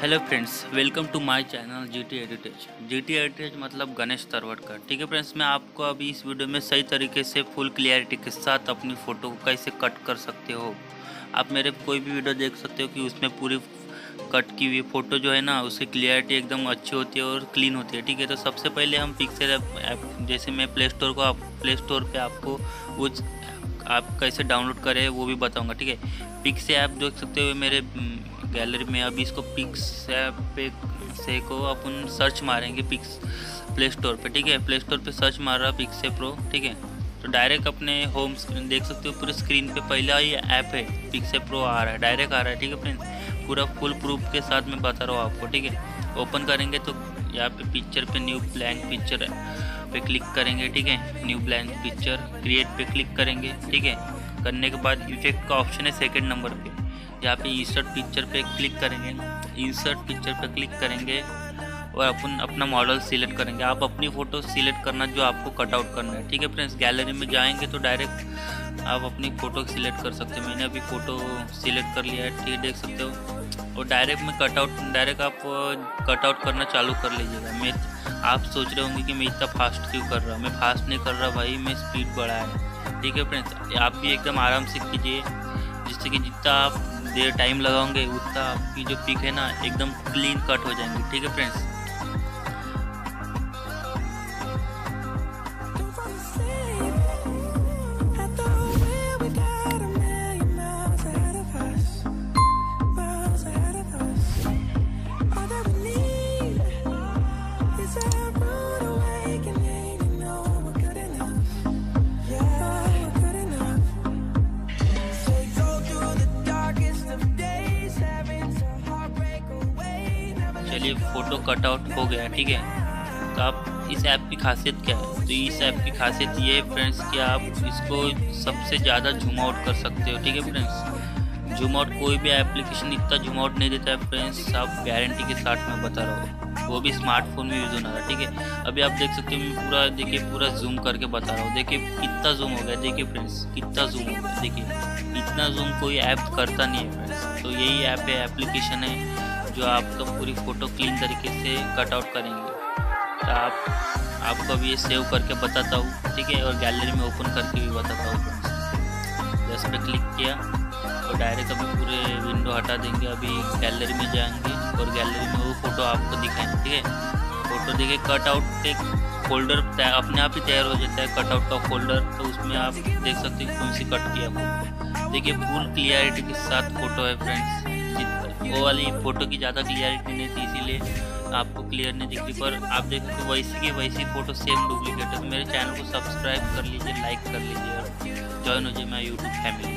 Hello friends welcome to my channel G T Editage G T Editage मतलब गणेश तरवटकर ठीक है friends मैं आपको अभी इस वीडियो में सही तरीके से फुल क्लियरिटी के साथ अपनी फ़ोटो को कैसे कट कर सकते हो। आप मेरे कोई भी वीडियो देख सकते हो कि उसमें पूरी कट की हुई फ़ोटो जो है ना, उसकी क्लियरिटी एकदम अच्छी होती है और क्लीन होती है, ठीक है? तो सबसे पहले हम पिक्सल ऐप जैसे मैं प्ले स्टोर को आप प्ले स्टोर पर आपको वो आप कैसे डाउनलोड करें वो भी बताऊँगा, ठीक है? पिक्स ऐप देख सकते हो मेरे गैलरी में। अभी इसको पिक्स पे से को अपन सर्च मारेंगे पिक्स प्ले स्टोर पे, ठीक है? प्ले स्टोर पे सर्च मार रहा पिक्स प्रो ठीक है? तो डायरेक्ट अपने होम स्क्रीन देख सकते हो पूरे स्क्रीन पे पहला ही ऐप है पिक्स प्रो आ रहा है डायरेक्ट आ रहा है, ठीक है फ्रेंड्स पूरा फुल प्रूफ के साथ में बता रहा हूँ आपको, ठीक है? ओपन करेंगे तो यहाँ पे पिक्चर पे न्यू ब्लैंक पिक्चर पे क्लिक करेंगे, ठीक है? न्यू ब्लैंक पिक्चर क्रिएट पे क्लिक करेंगे, ठीक है? करने के बाद इफ़ेक्ट का ऑप्शन है सेकेंड नंबर पे। यहाँ पे इंसर्ट पिक्चर पे क्लिक करेंगे इंसर्ट पिक्चर पे क्लिक करेंगे और अपन, अपना मॉडल सिलेक्ट करेंगे। आप अपनी फ़ोटो सिलेक्ट करना जो आपको कटआउट करना है, ठीक है फ्रेंड्स गैलरी में जाएँगे तो डायरेक्ट आप अपनी फ़ोटो सिलेक्ट कर सकते हो। मैंने अभी फ़ोटो सिलेक्ट कर लिया है, ठीक है, देख सकते हो। और डायरेक्ट में कट आउट डायरेक्ट आप कटआउट करना चालू कर लीजिएगा। मैं, आप सोच रहे होंगे कि मैं इतना फास्ट क्यों कर रहा हूँ? मैं फास्ट नहीं कर रहा भाई, मैं स्पीड बढ़ा है। ठीक है फ्रेंड्स आप भी एकदम आराम से कीजिए। जिससे कि जितना आप देर टाइम लगाओगे, उतना आपकी जो पिक है ना, एकदम क्लीन कट हो जाएँगे। ठीक है फ्रेंड्स चलिए फ़ोटो कटआउट हो गया, ठीक है? तो आप इस ऐप की खासियत क्या है? तो इस ऐप की खासियत ये है फ्रेंड्स कि आप इसको सबसे ज़्यादा जूम आउट कर सकते हो, ठीक है फ्रेंड्स जूम आउट कोई भी एप्लीकेशन इतना जूम आउट नहीं देता है फ्रेंड्स आप गारंटी के साथ में बता रहा हूँ। वो भी स्मार्टफ़ोन में यूज़ होना है ठीक है? अभी आप देख सकते हो, मैं पूरा, देखिए, पूरा जूम करके बता रहा हूँ। देखिए, कितना जूम हो गया, देखिए फ्रेंड्स कितना जूम हो गया, देखिए। इतना जूम कोई ऐप करता नहीं है फ्रेंड्स तो यही ऐप है एप्लीकेशन है। जो आपको पूरी फ़ोटो क्लीन तरीके से कट आउट करेंगे। तो आप, आपको अभी ये सेव करके बताता हूँ, ठीक है? और गैलरी में ओपन करके भी बताता हूँ। जैसे पे क्लिक किया और डायरेक्ट अभी पूरे विंडो हटा देंगे। अभी गैलरी में जाएँगे और गैलरी में वो फ़ोटो आपको दिखाएँगे, ठीक है? फ़ोटो देखिए कट आउट एक फोल्डर अपने आप ही तैयार हो जाता है कट आउट का फोल्डर तो उसमें आप देख सकते हैं कौन सी कट किया देखिए फुल क्लियरिटी के साथ फ़ोटो है फ्रेंड्स वो वाली फ़ोटो की ज़्यादा क्लियरिटी नहीं थी, इसीलिए आपको क्लियर नहीं दिख रही पर आप देख सकते वैसी की वैसी फ़ोटो सेम डुप्लीकेट है। तो मेरे चैनल को सब्सक्राइब कर लीजिए लाइक कर लीजिए और ज्वाइन हो जाए मैं यूट्यूब फैमिली